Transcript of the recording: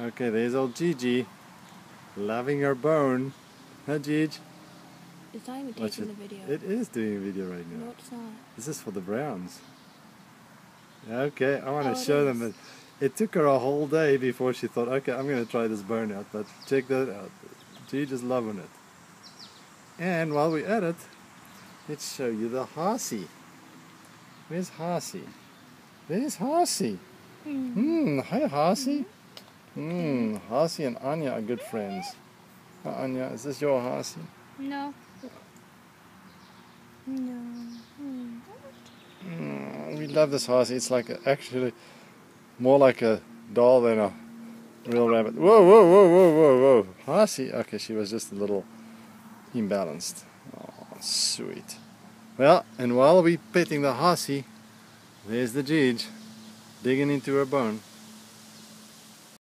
Okay, there's old Gigi. Loving her bone. Huh, Gigi? It's not even Watch taking it. the video. It is doing a video right no, now. it's not. This is for the Browns. Okay, I want Oh, to it show them that it took her a whole day before she thought, okay, I'm going to try this bone out. But check that out. Gigi's loving it. And while we're at it, let's show you the horsey. Where's horsey? There's horsey. Hmm. Hmm, hi horsey. Hmm, horsey and Anya are good friends. Uh, Anya, is this your horsey? No. No. Hmm. Mm, we love this horsey. It's like a, actually more like a doll than a real rabbit. Whoa, whoa, whoa, whoa, whoa, whoa. Horsey. Okay, she was just a little imbalanced. Oh, sweet. Well, and while we're petting the horsey, there's the Gij digging into her bone.